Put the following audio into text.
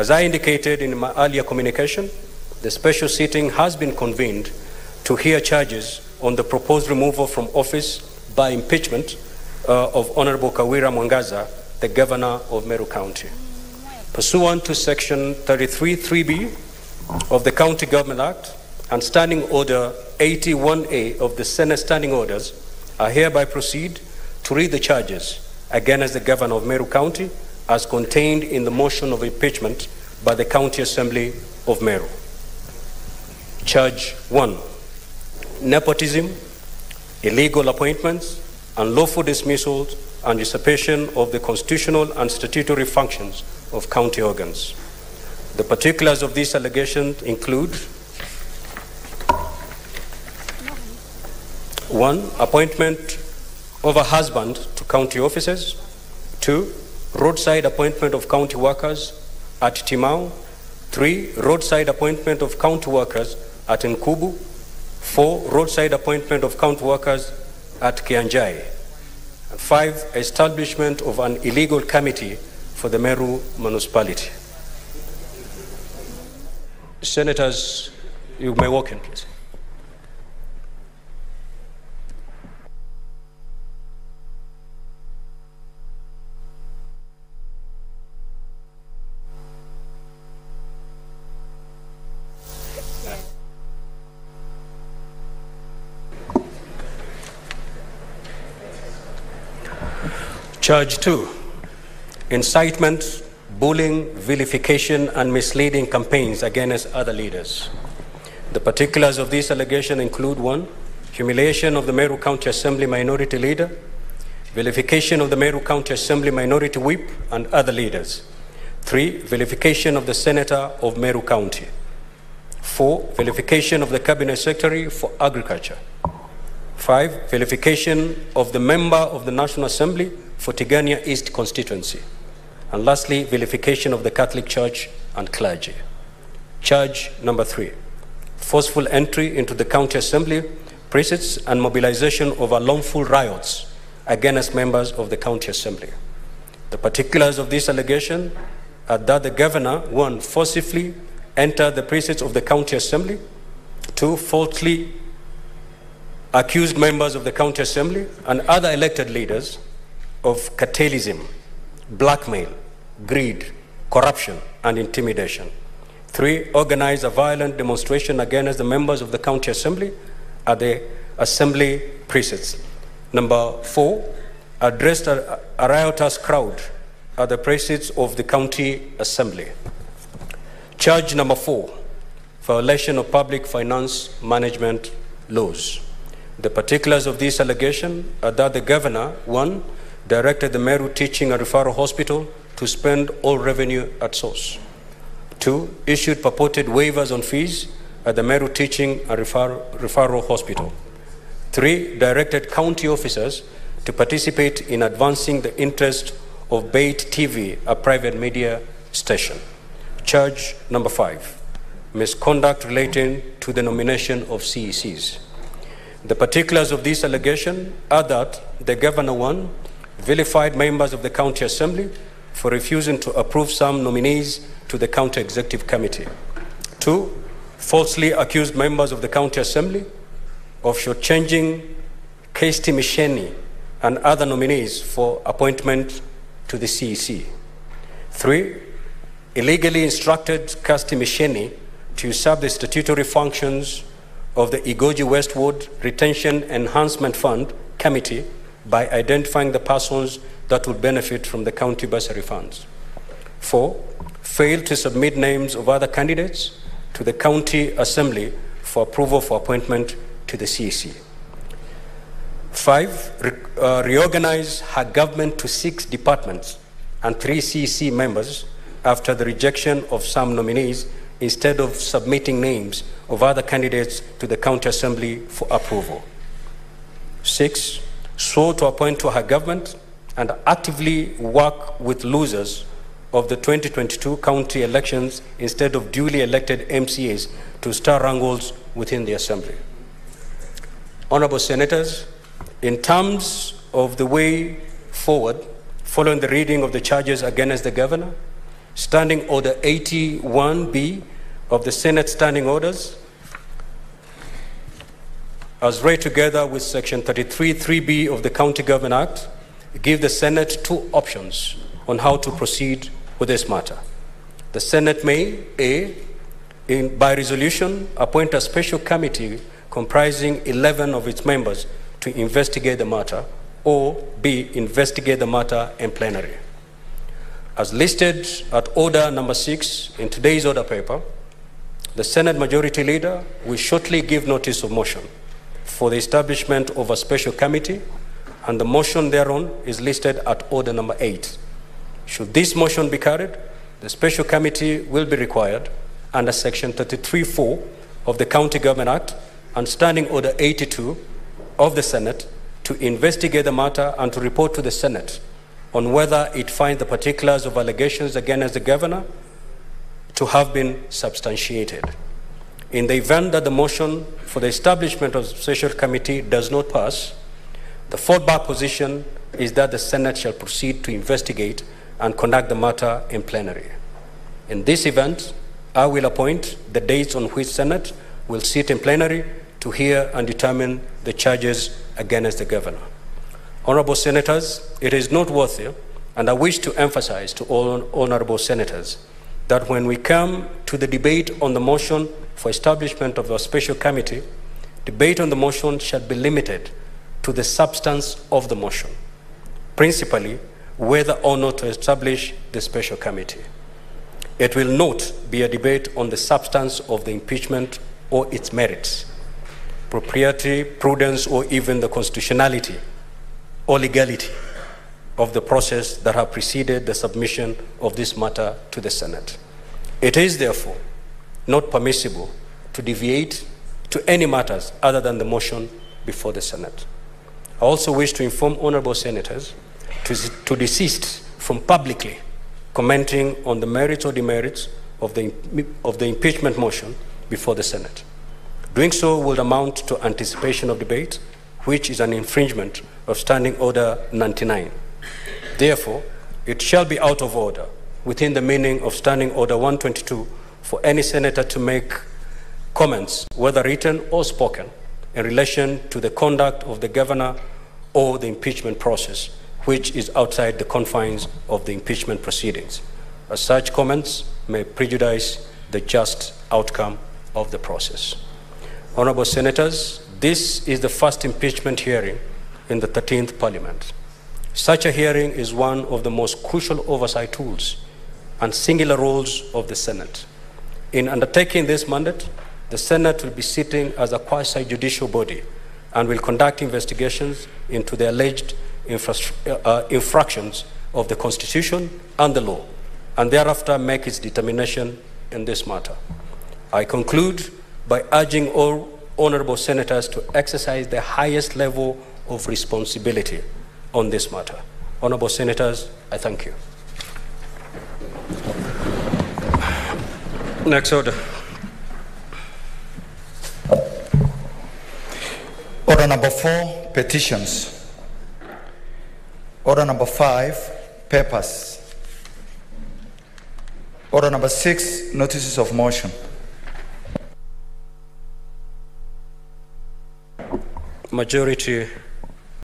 As I indicated in my earlier communication, the special sitting has been convened to hear charges on the proposed removal from office by impeachment uh, of Honorable Kawira Mwangaza, the governor of Meru County. Pursuant to Section 33.3b of the County Government Act and Standing Order 81A of the Senate Standing Orders, I hereby proceed to read the charges against the governor of Meru County as contained in the motion of impeachment by the County Assembly of Meru. Charge 1 Nepotism, illegal appointments, unlawful dismissals, and usurpation of the constitutional and statutory functions of county organs. The particulars of these allegations include one, appointment of a husband to county offices, two, roadside appointment of county workers at Timau, three, roadside appointment of county workers at Nkubu, four, roadside appointment of county workers at Kianjai, five, establishment of an illegal committee for the Meru municipality. Senators, you may walk in, please. Charge 2 Incitement, bullying, vilification, and misleading campaigns against other leaders. The particulars of this allegation include 1. Humiliation of the Meru County Assembly Minority Leader, vilification of the Meru County Assembly Minority Whip and other leaders. 3. Vilification of the Senator of Meru County. 4. Vilification of the Cabinet Secretary for Agriculture. 5. Vilification of the member of the National Assembly for Tigania East constituency. And lastly, vilification of the Catholic Church and clergy. Charge number 3. Forceful entry into the county assembly precincts and mobilization of unlawful riots against members of the county assembly. The particulars of this allegation are that the governor, one, forcibly entered the precincts of the county assembly, two, falsely accused members of the county assembly and other elected leaders of cartelism, blackmail, greed, corruption, and intimidation. Three, organize a violent demonstration against the members of the county assembly at the assembly precincts. Number four, addressed a, a riotous crowd at the precincts of the county assembly. Charge number four, violation of public finance management laws. The particulars of this allegation are that the governor, one, directed the Meru Teaching and Referral Hospital to spend all revenue at source. Two, issued purported waivers on fees at the Meru Teaching and Referral, Referral Hospital. Three, directed county officers to participate in advancing the interest of Baite TV, a private media station. Charge number five, misconduct relating to the nomination of CECs. The particulars of this allegation are that the governor, one, vilified members of the county assembly for refusing to approve some nominees to the county executive committee. Two, falsely accused members of the county assembly of shortchanging Kirsty Misheni and other nominees for appointment to the CEC. Three, illegally instructed Kirsty Misheni to usurp the statutory functions of the Igoji Westwood Retention Enhancement Fund Committee by identifying the persons that would benefit from the county bursary funds. Four, failed to submit names of other candidates to the county assembly for approval for appointment to the CEC. Five, re- uh, reorganize her government to six departments and three CEC members after the rejection of some nominees instead of submitting names of other candidates to the county assembly for approval. Six, swore to appoint to her government and actively work with losers of the 2022 county elections instead of duly elected MCAs to star wrangles within the assembly. Honorable Senators, in terms of the way forward, following the reading of the charges against the governor, Standing Order 81B of the Senate Standing Orders, as read together with Section 33.3b of the County Government Act, give the Senate two options on how to proceed with this matter. The Senate may A. In, by resolution, appoint a special committee comprising 11 of its members to investigate the matter, or B. Investigate the matter in plenary. As listed at order number six in today's order paper, the Senate Majority Leader will shortly give notice of motion for the establishment of a special committee, and the motion thereon is listed at order number eight. Should this motion be carried, the special committee will be required under Section 33.4 of the County Government Act and Standing Order 82 of the Senate to investigate the matter and to report to the Senate on whether it finds the particulars of allegations against the governor to have been substantiated. In the event that the motion for the establishment of special committee does not pass, the fallback position is that the Senate shall proceed to investigate and conduct the matter in plenary. In this event, I will appoint the dates on which Senate will sit in plenary to hear and determine the charges against the governor. Honorable Senators, it is noteworthy, and I wish to emphasize to all honorable senators that when we come to the debate on the motion for establishment of a special committee, debate on the motion shall be limited to the substance of the motion, principally whether or not to establish the special committee. It will not be a debate on the substance of the impeachment or its merits, propriety, prudence, or even the constitutionality or legality of the process that have preceded the submission of this matter to the Senate. It is therefore not permissible to deviate to any matters other than the motion before the Senate. I also wish to inform honorable senators to, to desist from publicly commenting on the merits or demerits of the, of the impeachment motion before the Senate. Doing so would amount to anticipation of debate, which is an infringement of Standing Order 99. Therefore, it shall be out of order within the meaning of Standing Order 122 for any senator to make comments, whether written or spoken, in relation to the conduct of the governor or the impeachment process, which is outside the confines of the impeachment proceedings. As such comments may prejudice the just outcome of the process. Honorable Senators, this is the first impeachment hearing in the 13th Parliament. Such a hearing is one of the most crucial oversight tools and singular roles of the Senate. In undertaking this mandate, the Senate will be sitting as a quasi judicial body and will conduct investigations into the alleged uh, infractions of the Constitution and the law, and thereafter make its determination in this matter. I conclude by urging all honorable senators to exercise the highest level of responsibility on this matter. Honorable senators, I thank you. Next order. Order number four, petitions. Order number five, papers. Order number six, notices of motion. Majority